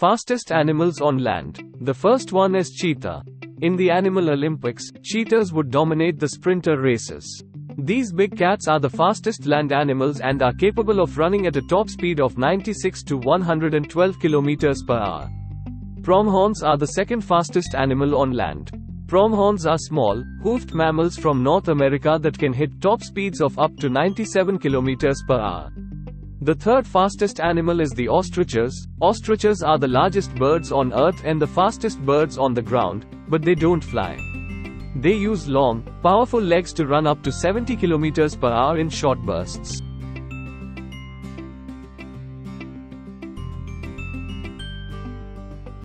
Fastest animals on land. The first one is cheetah. In the Animal Olympics, cheetahs would dominate the sprinter races. These big cats are the fastest land animals and are capable of running at a top speed of 96 to 112 km per hour. Pronghorns are the second fastest animal on land. Pronghorns are small, hoofed mammals from North America that can hit top speeds of up to 97 km per hour. The third fastest animal is the ostriches. Ostriches are the largest birds on earth and the fastest birds on the ground, but they don't fly. They use long, powerful legs to run up to 70 km per hour in short bursts.